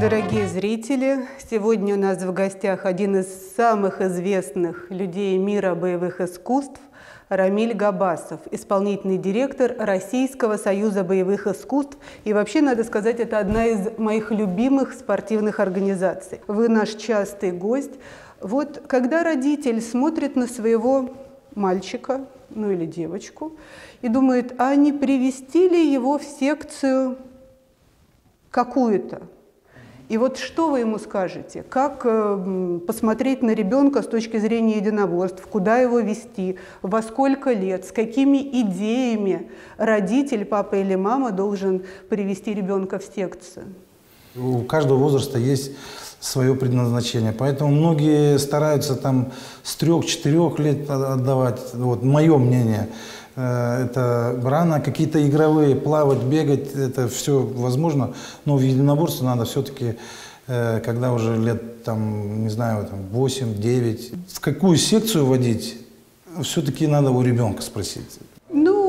Дорогие зрители, сегодня у нас в гостях один из самых известных людей мира боевых искусств Рамиль Габасов, исполнительный директор Российского союза боевых искусств. И вообще, надо сказать, это одна из моих любимых спортивных организаций. Вы наш частый гость. Вот когда родитель смотрит на своего мальчика, ну или девочку, и думает, а не привести ли его в секцию какую-то, и вот что вы ему скажете? Как э, посмотреть на ребенка с точки зрения единоборств? Куда его вести? Во сколько лет? С какими идеями родитель, папа или мама должен привести ребенка в секцию? У каждого возраста есть свое предназначение. Поэтому многие стараются там с трех-четырех лет отдавать. Вот мое мнение. Э, это рано, какие-то игровые, плавать, бегать, это все возможно, но в единоборство надо все-таки, э, когда уже лет, там, не знаю, там, 8-9, в какую секцию водить, все-таки надо у ребенка спросить.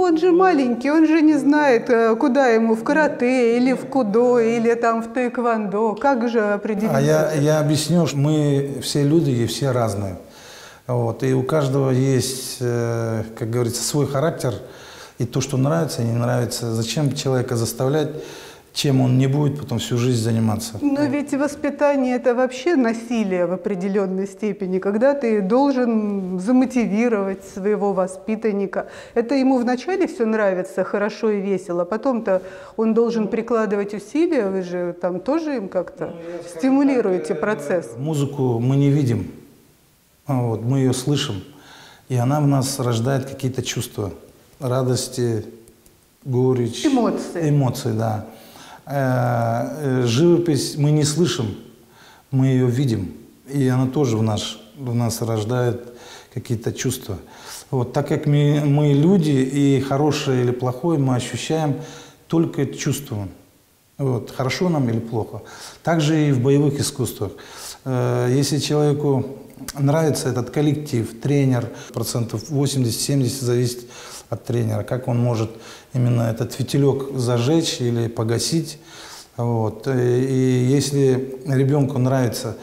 Он же маленький, он же не знает, э, куда ему, в карате или в кудо, или там в тэквондо. Как же определить? А я, я объясню, что мы все люди и все разные. Вот, и у каждого есть, э, как говорится, свой характер, и то, что нравится и не нравится. Зачем человека заставлять, чем он не будет потом всю жизнь заниматься? Но ведь воспитание – это вообще насилие в определенной степени, когда ты должен замотивировать своего воспитанника. Это ему вначале все нравится, хорошо и весело, потом-то он должен прикладывать усилия, вы же там тоже им как-то ну, стимулируете так, процесс. Музыку мы не видим, а вот, мы ее слышим, и она в нас рождает какие-то чувства радости, горечь. Эмоции. Эмоции, да. Э, живопись мы не слышим, мы ее видим, и она тоже в, наш, в нас рождает какие-то чувства. Вот, так как мы, мы люди, и хорошее или плохое мы ощущаем только чувством. Вот, хорошо нам или плохо. Также и в боевых искусствах. Э, если человеку нравится этот коллектив, тренер, процентов 80-70 зависит от тренера, как он может именно этот фитилек зажечь или погасить. Вот. И если ребенку нравится,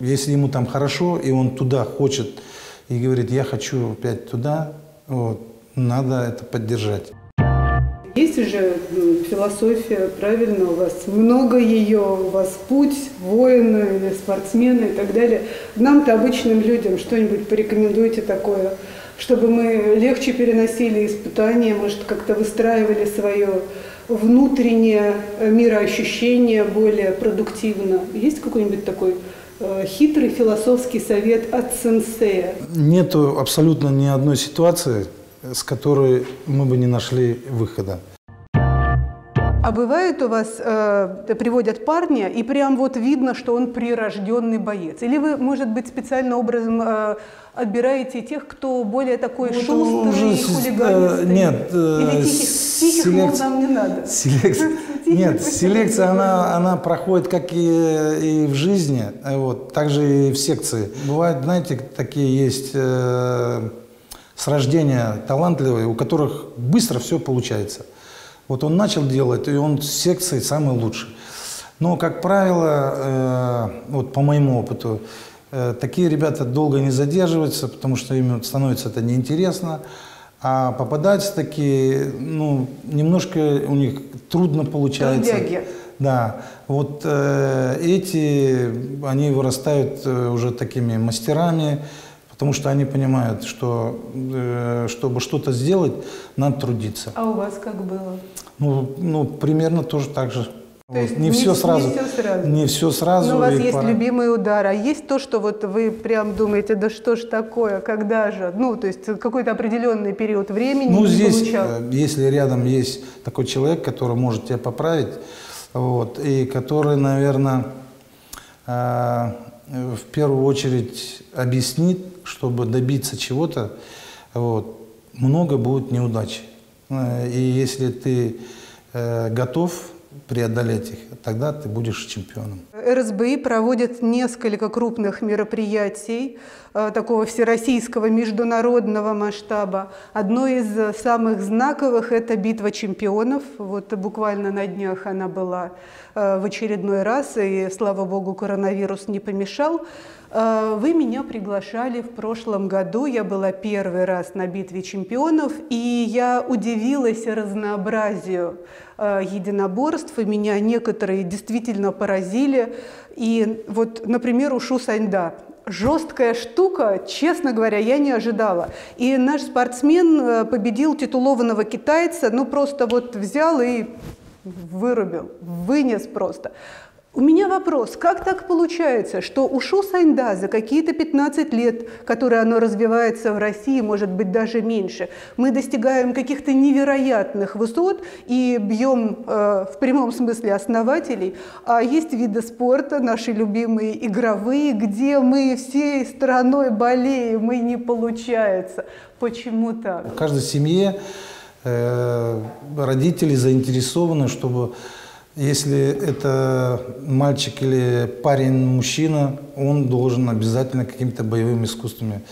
если ему там хорошо, и он туда хочет, и говорит, я хочу опять туда, вот, надо это поддержать. Есть уже философия, правильно, у вас много ее, у вас путь воина или спортсмена и так далее. Нам-то, обычным людям, что-нибудь порекомендуйте такое, чтобы мы легче переносили испытания, может, как-то выстраивали свое внутреннее мироощущение более продуктивно. Есть какой-нибудь такой э, хитрый философский совет от сенсея? Нету абсолютно ни одной ситуации, с которой мы бы не нашли выхода. А бывает у вас, э, приводят парня, и прям вот видно, что он прирожденный боец? Или вы, может быть, специально образом э, отбираете тех, кто более такой ну, шустрый, уже, хулиганистый? Э, нет. Э, Или тихих, тихих селек... мол, нам не надо? Селекция, нет, селекция, она, она проходит как и, и в жизни, вот, так же и в секции. Бывают, знаете, такие есть... Э, с рождения талантливые, у которых быстро все получается. Вот он начал делать, и он с секцией самый лучший. Но, как правило, э, вот по моему опыту, э, такие ребята долго не задерживаются, потому что им становится это неинтересно. А попадать такие, ну, немножко у них трудно получается. Трудяги. Да, вот э, эти, они вырастают э, уже такими мастерами, Потому что они понимают, что э, чтобы что-то сделать, надо трудиться. А у вас как было? Ну, ну примерно тоже так же. То есть не, не, все сразу, не все сразу. Не все сразу. Но у вас есть пора... любимый удар, а есть то, что вот вы прям думаете, да что ж такое, когда же? Ну, то есть какой-то определенный период времени Ну, здесь, получал. Э, если рядом есть такой человек, который может тебя поправить, вот, и который, наверное, э, в первую очередь объяснит, чтобы добиться чего-то, вот, много будет неудач. Э, и если ты э, готов преодолеть их. Тогда ты будешь чемпионом. РСБИ проводит несколько крупных мероприятий э, такого всероссийского международного масштаба. Одно из самых знаковых – это битва чемпионов. Вот буквально на днях она была э, в очередной раз, и, слава богу, коронавирус не помешал. Э, вы меня приглашали в прошлом году, я была первый раз на битве чемпионов, и я удивилась разнообразию э, единоборств, и меня некоторые действительно поразили. И вот, например, Ушу Саньда. Жесткая штука, честно говоря, я не ожидала. И наш спортсмен э, победил титулованного китайца, ну просто вот взял и вырубил, вынес просто. У меня вопрос, как так получается, что ушу Саньда за какие-то 15 лет, которые оно развивается в России, может быть даже меньше, мы достигаем каких-то невероятных высот и бьем э, в прямом смысле основателей, а есть виды спорта, наши любимые игровые, где мы всей страной болеем, и не получается. Почему так? В каждой семье э, родители заинтересованы, чтобы если это мальчик или парень, мужчина, он должен обязательно какими-то боевыми искусствами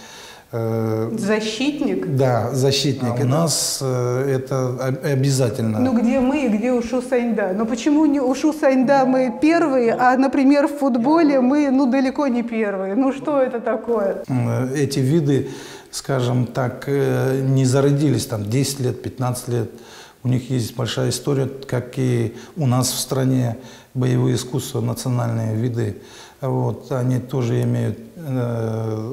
э, Защитник? Да, защитник. А у нас э, это обязательно. Ну где мы и где Ушу Саньда? Но почему не Ушу Саньда мы первые, а, например, в футболе мы ну далеко не первые? Ну что это такое? Э, эти виды, скажем так, не зародились там 10 лет, 15 лет. У них есть большая история, как и у нас в стране боевые искусства, национальные виды. Вот, они тоже имеют э,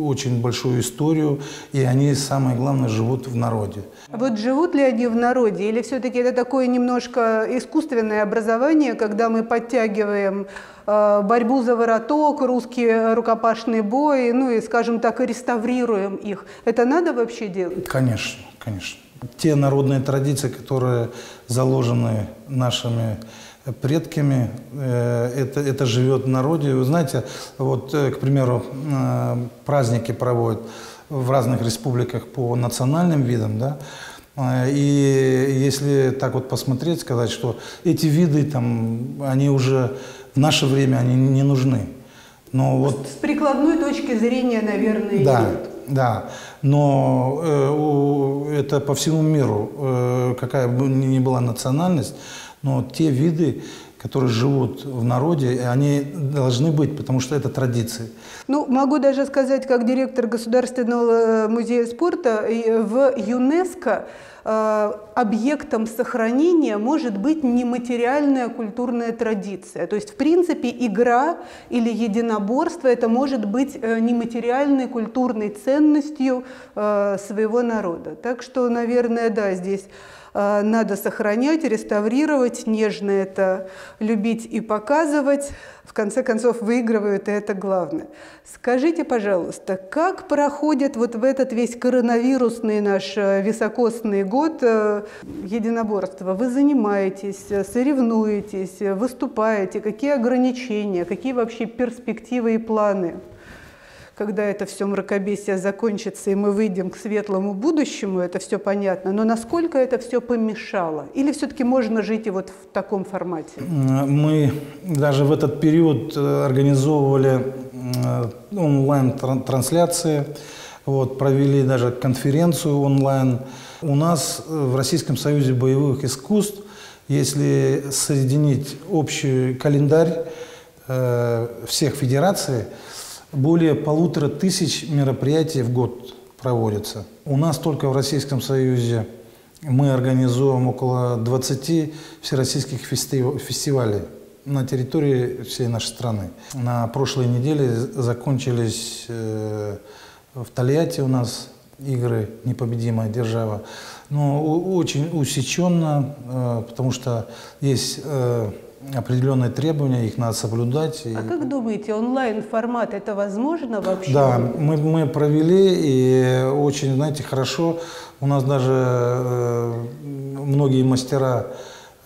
очень большую историю, и они, самое главное, живут в народе. А вот живут ли они в народе, или все-таки это такое немножко искусственное образование, когда мы подтягиваем э, борьбу за вороток, русские рукопашные бои, ну и, скажем так, реставрируем их. Это надо вообще делать? Конечно, конечно те народные традиции, которые заложены нашими предками, э, это, это живет в народе. Вы знаете, вот, э, к примеру, э, праздники проводят в разных республиках по национальным видам, да, и если так вот посмотреть, сказать, что эти виды, там, они уже в наше время они не нужны. Но вот... С прикладной точки зрения, наверное, да. Да, но э, это по всему миру, э, какая бы ни была национальность, но те виды, которые живут в народе, они должны быть, потому что это традиции. Ну, могу даже сказать, как директор Государственного э, музея спорта, в ЮНЕСКО Э, объектом сохранения может быть нематериальная культурная традиция. То есть, в принципе, игра или единоборство это может быть э, нематериальной культурной ценностью э, своего народа. Так что, наверное, да, здесь надо сохранять, реставрировать, нежно это любить и показывать в конце концов выигрывают, и это главное. Скажите, пожалуйста, как проходит вот в этот весь коронавирусный наш э, високосный год э, единоборства? Вы занимаетесь, соревнуетесь, выступаете, какие ограничения, какие вообще перспективы и планы? Когда это все мракобесие закончится, и мы выйдем к светлому будущему, это все понятно. Но насколько это все помешало? Или все-таки можно жить и вот в таком формате? Мы даже в этот период э, организовывали э, онлайн-трансляции, вот, провели даже конференцию онлайн. У нас в Российском Союзе боевых искусств, если соединить общий календарь э, всех федераций, более полутора тысяч мероприятий в год проводятся. У нас только в Российском Союзе мы организуем около 20 всероссийских фестивалей на территории всей нашей страны. На прошлой неделе закончились э, в Тольятти у нас игры «Непобедимая держава». Но очень усеченно, э, потому что есть э, определенные требования, их надо соблюдать. А и... как думаете, онлайн-формат это возможно вообще? Да, мы, мы провели, и очень, знаете, хорошо. У нас даже э, многие мастера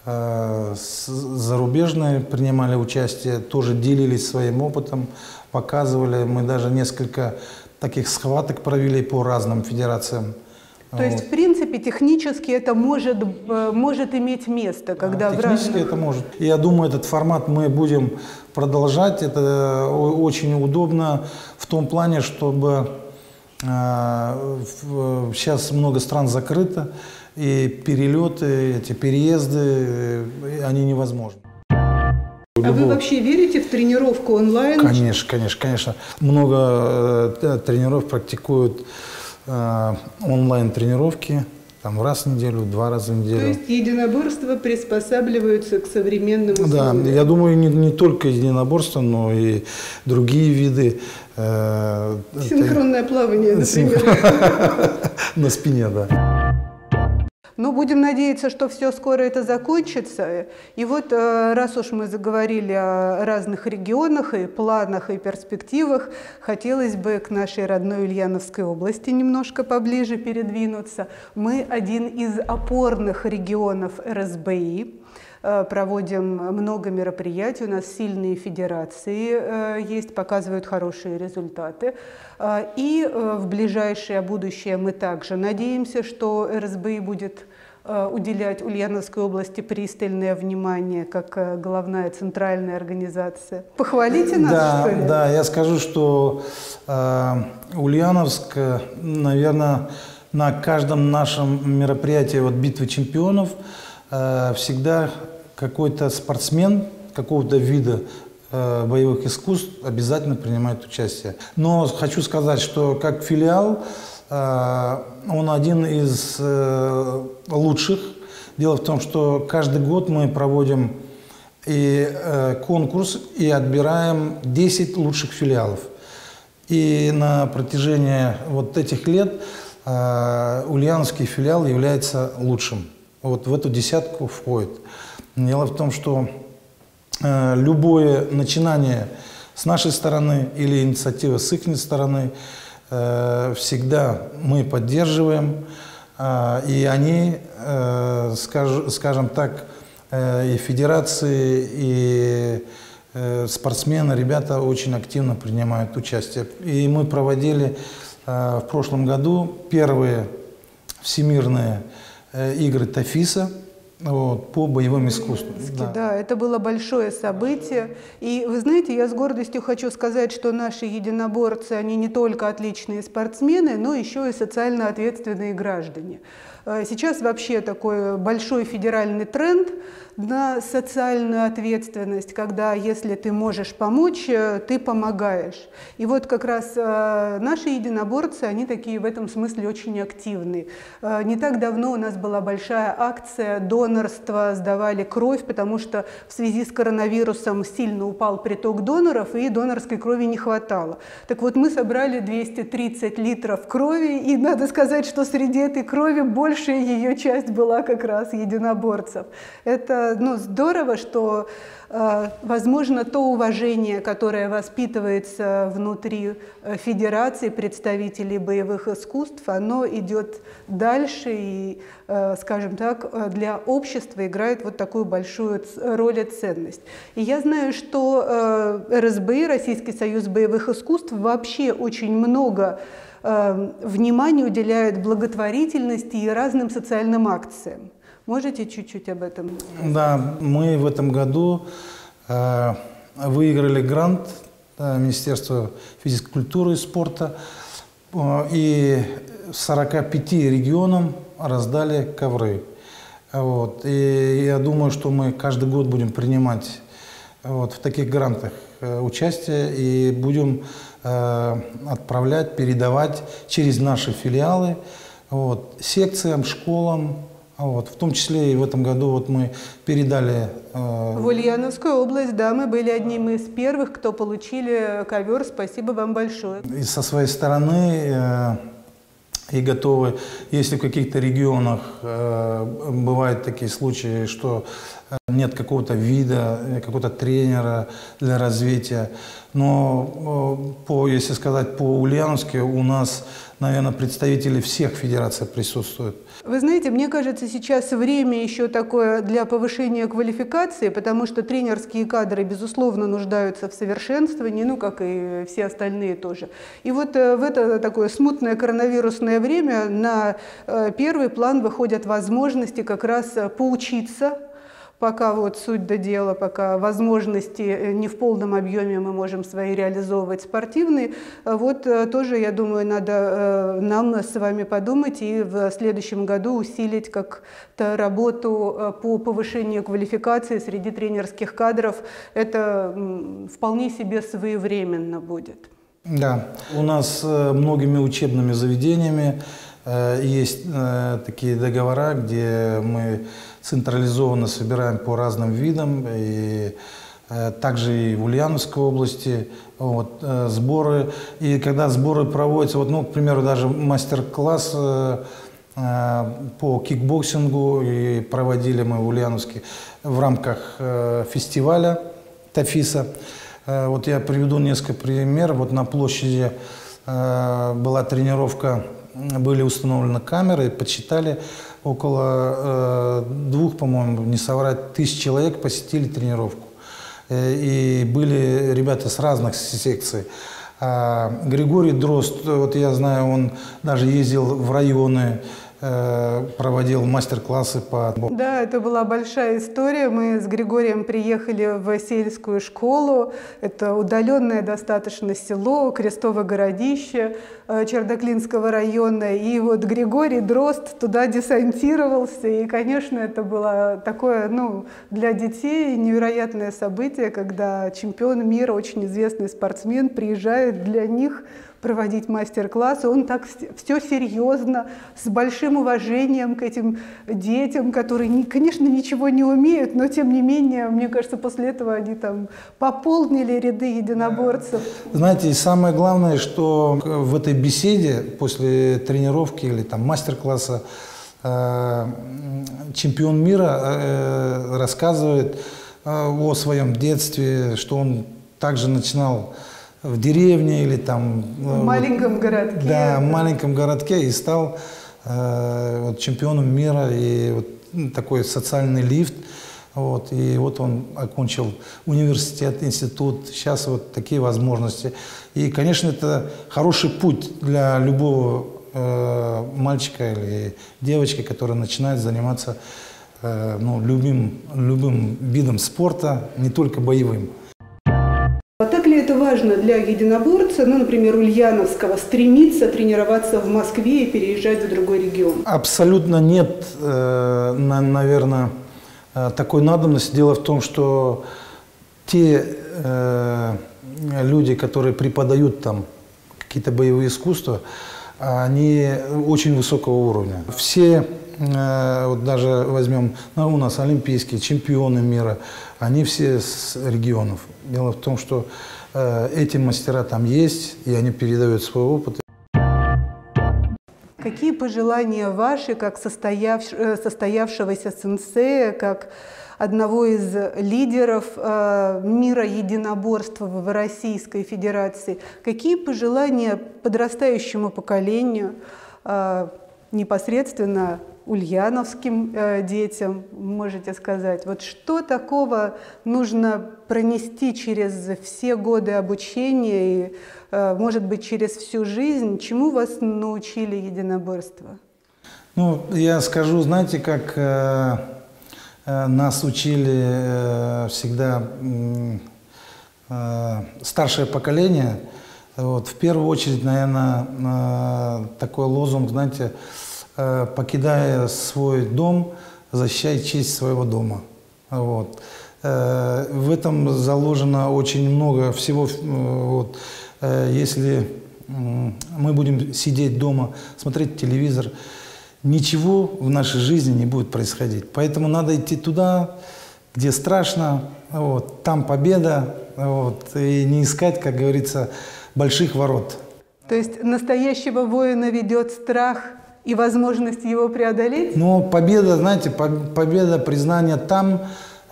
э, зарубежные принимали участие, тоже делились своим опытом, показывали. Мы даже несколько таких схваток провели по разным федерациям То есть, в принципе, технически это может, э, может иметь место, когда Да, в технически разных... это может. Я думаю, этот формат мы будем продолжать. Это о- очень удобно в том плане, чтобы сейчас много стран закрыто, и перелеты, эти переезды, э, они невозможны. А вы вообще верите в тренировку онлайн? Конечно, конечно, конечно. Много э, тренеров практикуют э, онлайн-тренировки, там раз в неделю, два раза в То неделю. есть единоборства приспосабливаются к современным Да, условиям? я думаю, не, не только единоборство, но и другие виды. э, Синхронное плавание, например. На спине, да. Ну, будем надеяться, что все скоро это закончится. И вот, э, раз уж мы заговорили о разных регионах и планах, и перспективах, хотелось бы к нашей родной Ульяновской области немножко поближе передвинуться. Мы один из опорных регионов РСБИ. Э, Проводим много мероприятий, у нас сильные федерации э, есть, показывают хорошие результаты. И в ближайшее будущее мы также надеемся, что РСБИ будет уделять Ульяновской области пристальное внимание, как э, главная центральная организация. Похвалите нас, да, что ли? Да, я скажу, что э, Ульяновск, э, наверное, на каждом нашем мероприятии вот битвы чемпионов э, всегда какой-то спортсмен какого-то вида э, боевых искусств обязательно принимает участие. Но хочу сказать, что как филиал э, он один из э, лучших. Дело в том, что каждый год мы проводим и э, конкурс и отбираем 10 лучших филиалов. И на протяжении вот этих лет э, Ульяновский филиал является лучшим. Вот в эту десятку входит. Дело в том, что э, любое начинание с нашей стороны или инициатива с их стороны э, всегда мы поддерживаем, э, и они, э, скаж- скажем так, э, и федерации, и э, спортсмены, ребята очень активно принимают участие. И мы проводили э, в прошлом году первые всемирные э, игры Тафиса вот, по боевым искусствам. Да. это было большое событие. И вы знаете, я с гордостью хочу сказать, что наши единоборцы, они не только отличные спортсмены, но еще и социально ответственные граждане. Э, Сейчас вообще такой большой федеральный тренд на социальную ответственность, когда если ты можешь помочь, э, ты помогаешь. И вот как раз э, наши единоборцы, они такие в этом смысле очень активны. Э, Не так давно у нас была большая акция донорства, сдавали кровь, потому что в связи с коронавирусом сильно упал приток доноров, и донорской крови не хватало. Так вот, мы собрали 230 литров крови, и надо сказать, что среди этой крови большая ее часть была как раз единоборцев. Это ну, здорово, что, э, возможно, то уважение, которое воспитывается внутри э, федерации представителей боевых искусств, оно идет дальше и, э, скажем так, для общества играет вот такую большую роль и ценность. И я знаю, что РСБИ, Российский союз боевых искусств, вообще очень много внимания уделяет благотворительности и разным социальным акциям. Можете чуть-чуть об этом? Да, мы в этом году э, выиграли грант Министерства физической культуры и спорта э, и 45 регионам раздали ковры. Вот. И я думаю, что мы каждый год будем принимать вот, в таких грантах э, участие и будем отправлять, передавать через наши филиалы вот, секциям, школам, вот, в том числе и в этом году вот мы передали э, В Ульяновскую область, да, мы были одним из первых, кто получили ковер. Спасибо вам большое. и со своей стороны э, и готовы, если в каких-то регионах э, бывают такие случаи, что э, нет какого-то вида, э, какого-то тренера для развития. Но, по, если сказать по Ульяновске, у нас, наверное, представители всех федераций присутствуют. Вы знаете, мне кажется, сейчас время еще такое для повышения квалификации, потому что тренерские кадры, безусловно, нуждаются в совершенствовании, ну, как и все остальные тоже. И вот э, в это такое смутное коронавирусное время на э, первый план выходят возможности как раз поучиться пока вот суть до дела, пока возможности э, не в полном объеме мы можем свои реализовывать спортивные, э, вот э, тоже, я думаю, надо нам с вами подумать и в следующем году усилить как-то работу по повышению квалификации среди тренерских кадров. Это вполне себе своевременно будет. Да, у нас многими учебными заведениями есть такие договора, где мы централизованно собираем по разным видам. И э, также и в Ульяновской области вот, э, сборы. И когда сборы проводятся, вот, ну, к примеру, даже мастер-класс э, по кикбоксингу и проводили мы в Ульяновске в рамках фестиваля Тафиса. Вот я приведу несколько примеров. Вот на площади была тренировка, были установлены камеры, подсчитали около э, двух, по-моему, не соврать, тысяч человек посетили тренировку. Э, и были ребята с разных секций. А Григорий Дрозд, вот я знаю, он даже ездил в районы, проводил мастер-классы по... Да, это была большая история. Мы с Григорием приехали в сельскую школу. Это удаленное достаточно село, Крестово городище э, Чердаклинского района. И вот Григорий Дрозд туда десантировался. И, конечно, это было такое, ну, для детей невероятное событие, когда чемпион мира, очень известный спортсмен, приезжает для них проводить мастер-классы. Он так все серьезно, с большим уважением к этим детям, которые, конечно, ничего не умеют, но тем не менее, мне кажется, после этого они там пополнили ряды единоборцев. Знаете, и самое главное, что в этой беседе после тренировки или там мастер-класса э, чемпион мира э, рассказывает э, о своем детстве, что он также начинал в деревне или там... В маленьком вот, городке. Да, в маленьком городке и стал э, вот, чемпионом мира и вот, ну, такой социальный лифт. Вот, и вот он окончил университет, институт, сейчас вот такие возможности. И, конечно, это хороший путь для любого э, мальчика или девочки, который начинает заниматься э, ну, любым, любым видом спорта, не только боевым. А так ли это важно для единоборца, ну, например, Ульяновского, стремиться тренироваться в Москве и переезжать в другой регион? Абсолютно нет, э, наверное, э, такой надобности. Дело в том, что те э, люди, которые преподают там какие-то боевые искусства, они очень высокого уровня. Все, вот даже возьмем, ну, у нас олимпийские чемпионы мира, они все с регионов. Дело в том, что э, эти мастера там есть, и они передают свой опыт. Какие пожелания ваши, как состояв, э, состоявшегося сенсея, как одного из лидеров э, мира единоборства в Российской Федерации, какие пожелания подрастающему поколению э, непосредственно ульяновским э, детям, можете сказать? Вот что такого нужно пронести через все годы обучения и, э, может быть, через всю жизнь? Чему вас научили единоборство? Ну, я скажу, знаете, как э, нас учили всегда старшее поколение. Вот, в первую очередь, наверное, такой лозунг, знаете, покидая свой дом, защищай честь своего дома. Вот. Э, в этом заложено очень много всего. Э, вот. Если мы будем сидеть дома, смотреть телевизор, ничего в нашей жизни не будет происходить. Поэтому надо идти туда, где страшно, вот, там победа, вот, и не искать, как говорится, больших ворот. То есть настоящего воина ведет страх и возможность его преодолеть? Ну, победа, знаете, победа, признание там,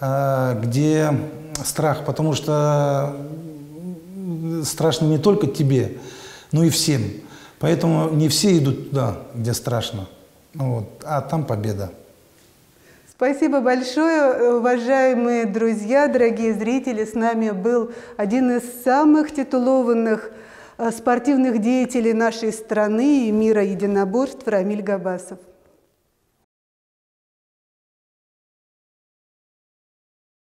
э, где страх, потому что страшно не только тебе, но и всем. Поэтому не все идут туда, где страшно, вот, а там победа. Спасибо большое, уважаемые друзья, дорогие зрители. С нами был один из самых титулованных э, спортивных деятелей нашей страны и мира единоборств Рамиль Габасов.